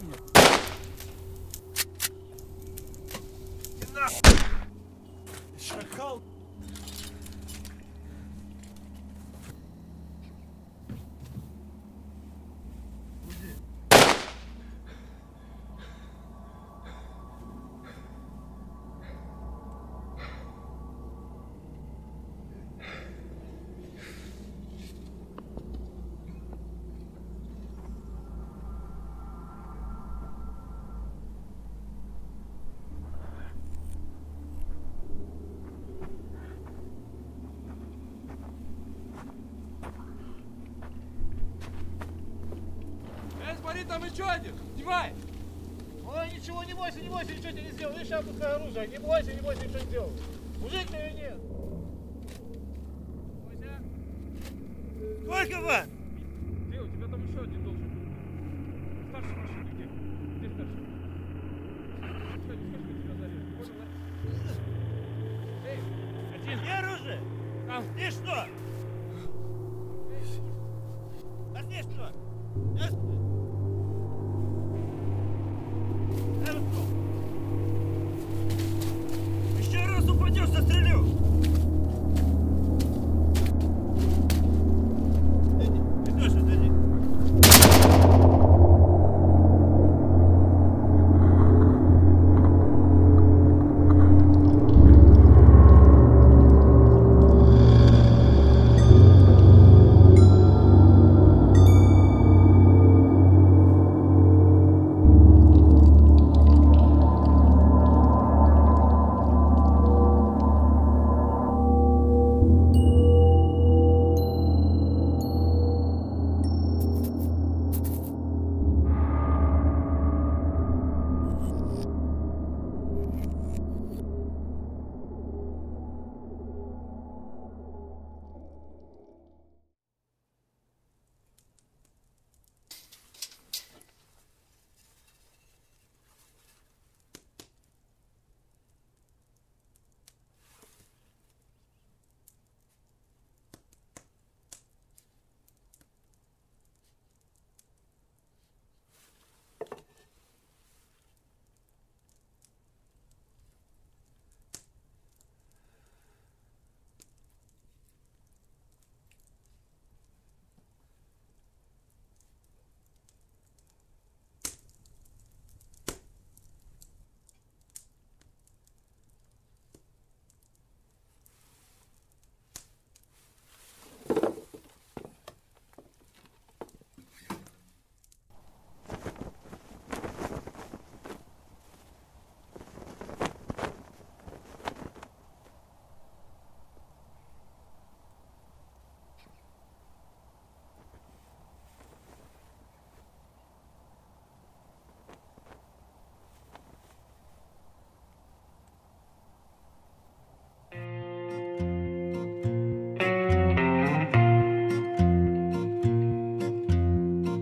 Мне! Шакал! Эй, смотри, там еще один! Снимай! Ой, ничего, не бойся, не бойся, ничего тебе не сделал. Видишь, я опускаю оружие. Не бойся, не бойся, ничего не сделал. Мужик ты или нет? Бойся. Сколько вас? Где? У тебя там еще один должен быть. Старший машины где? Где старший? Что, не скажи, тебя зарежут. Понял, да? Эй, один! Где оружие? Там! И что? Раз упадешь,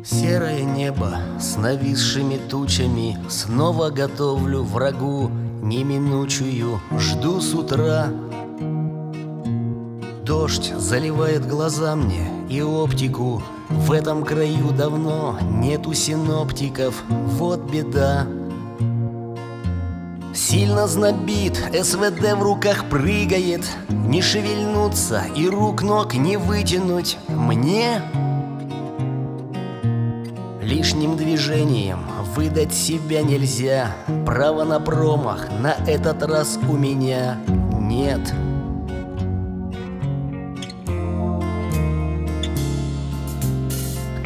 Серое небо с нависшими тучами. Снова готовлю врагу неминучую. Жду с утра. Дождь заливает глаза мне и оптику. В этом краю давно нету синоптиков. Вот беда. Сильно знобит, СВД в руках прыгает. Не шевельнуться и рук ног не вытянуть. Мне Лишним движением. Выдать себя нельзя. Права на промах. На этот раз у меня нет.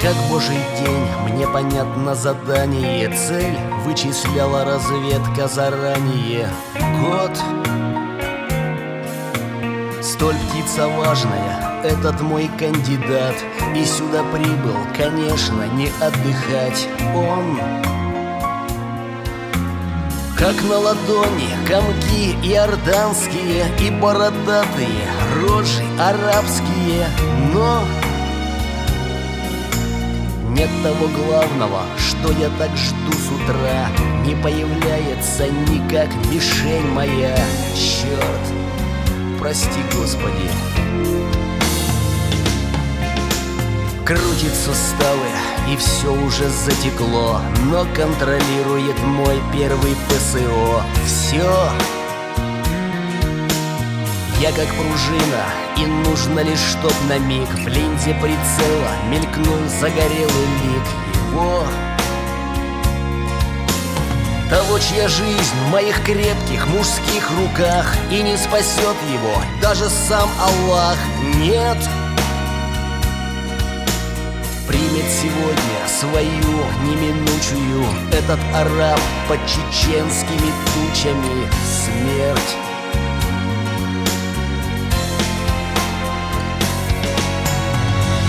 Как божий день, мне понятно задание. Цель вычисляла разведка заранее. Год. Столь птица важная, этот мой кандидат. И сюда прибыл, конечно, не отдыхать. Он как на ладони комки иорданские и бородатые Рожи арабские, но нет того главного, что я так жду с утра. Не появляется никак мишень моя. Черт, прости, Господи Крутит суставы, и все уже затекло Но контролирует мой первый ПСО Все я как пружина, и нужно лишь чтоб на миг В ленте прицела мелькнул загорелый лик. Его. Того, чья жизнь в моих крепких мужских руках И не спасет его даже сам Аллах. Нет, примет сегодня свою неминучую. Этот араб под чеченскими тучами. Смерть.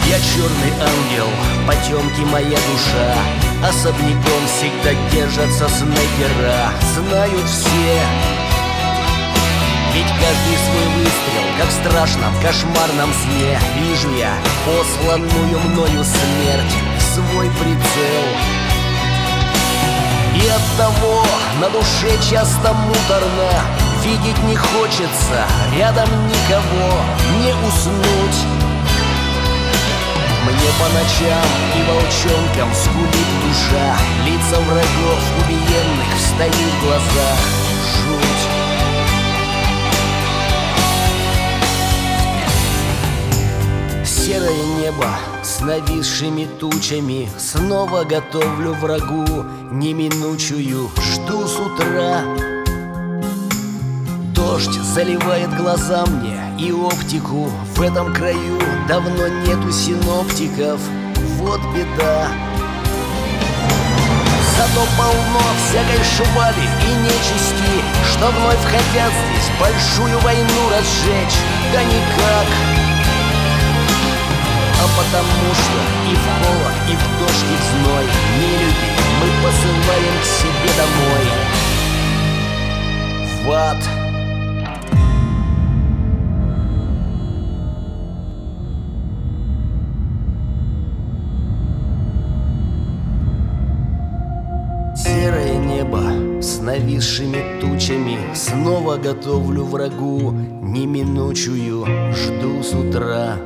Я черный ангел, потемки моя душа. Особняком всегда держатся снайпера. Знают все Ведь каждый свой выстрел, как в страшном кошмарном сне Вижу я посланную мною смерть в свой прицел. И от того на душе часто муторно Видеть не хочется, рядом никого не уснуть. Мне по ночам и волчонкам скулит душа Лица врагов убиенных встают в глазах Серое небо с нависшими тучами. Снова готовлю врагу неминучую. Жду с утра. Дождь заливает глаза мне и оптику. В этом краю давно нету синоптиков. Вот беда. Зато полно всякой швали и нечисти Что вновь хотят здесь большую войну разжечь. Да никак А потому что и в холод, и в дождь, и в зной Не люди мы посылаем к себе домой. В ад. Серое небо с нависшими тучами. Снова готовлю врагу. Неминучую Жду с утра